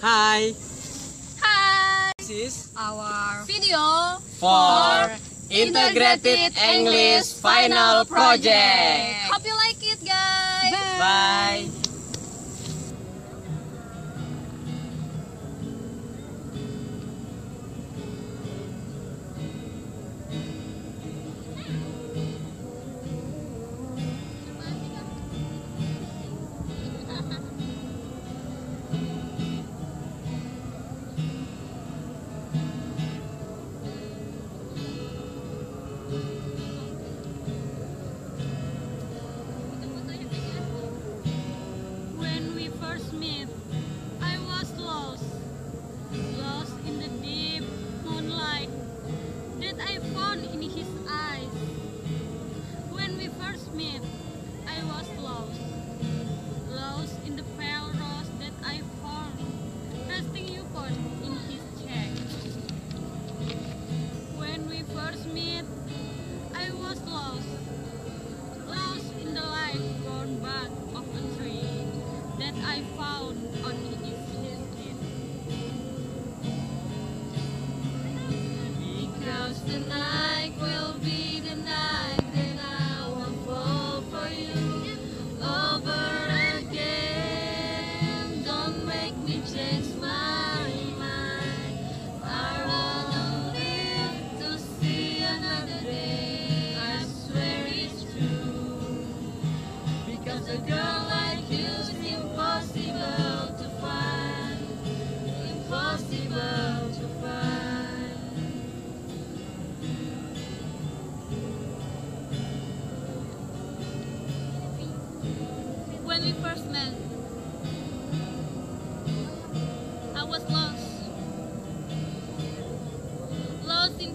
Hi, Hi! this is Our video for Integrated English Final Project. Hope you like it, guys! Bye. When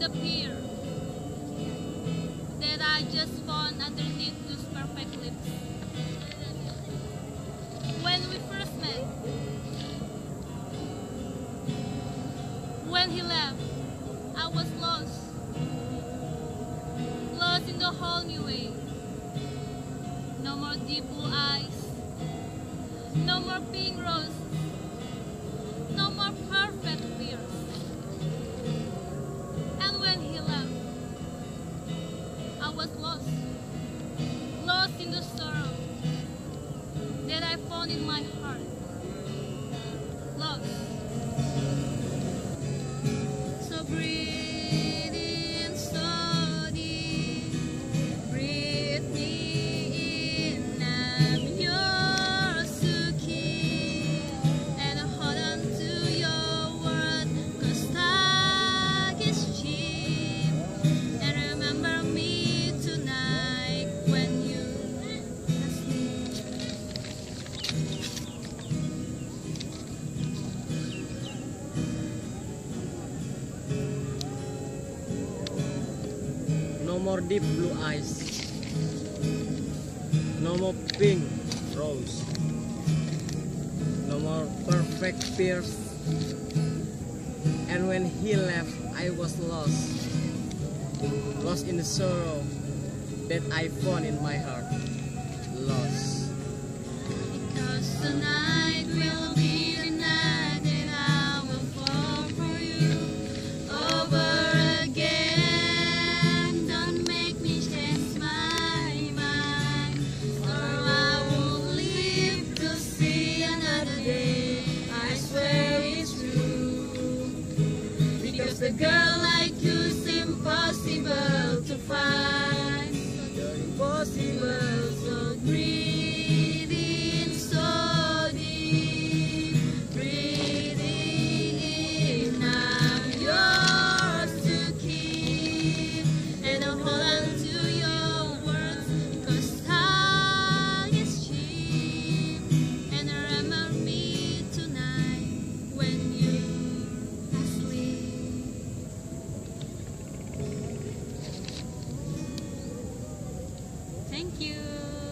the pier that I just found underneath those perfect lips. When we first met, when he left, I was lost. Lost in the whole new way. No more deep blue eyes. No more pink roses. Found in my more deep blue eyes. No more pink rose. No more perfect fears. And when he left, I was lost. Lost in the sorrow that I found in my heart. Lost. the girl. Thank you.